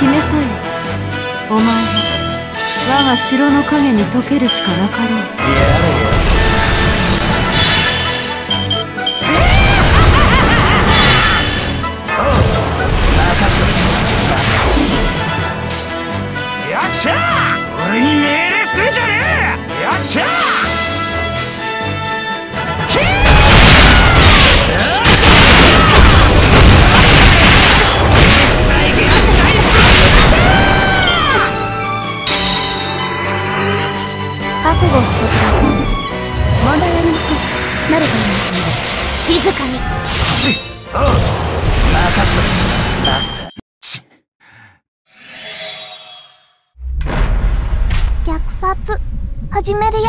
決めたよお前は我が城の影に溶けるしかなかろう。静かに。任しとけマスター虐殺。始めるよ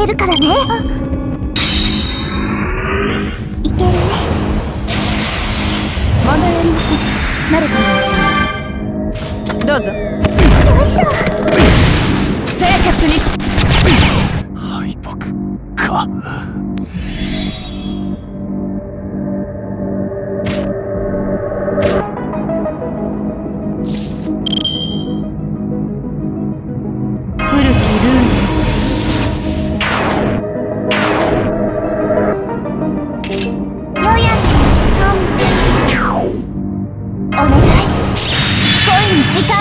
げるからね。いけるね。問題ありません。慣れていますね。どうぞ。よいしょ。清潔に。敗北か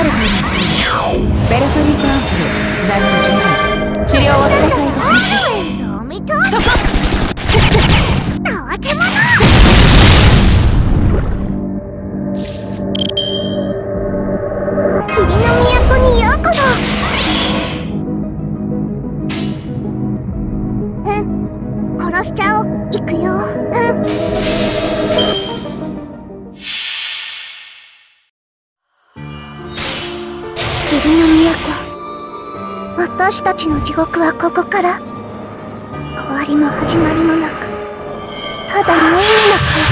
慣れていますベルトリートアンプル在庫十分治療を再開いたしましょうそこたわけ者霧の都にようこそうん。殺しちゃおう。行くよ。うん。霧の都。私たちの地獄はここから。終わりも始まりもなく。ただ無意味な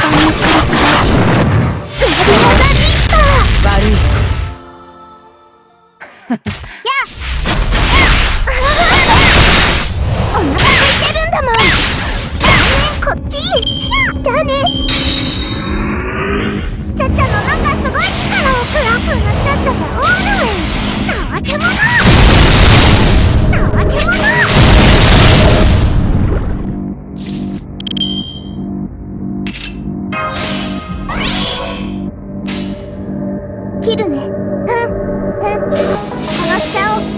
切るね。うん。うん。殺しちゃおう。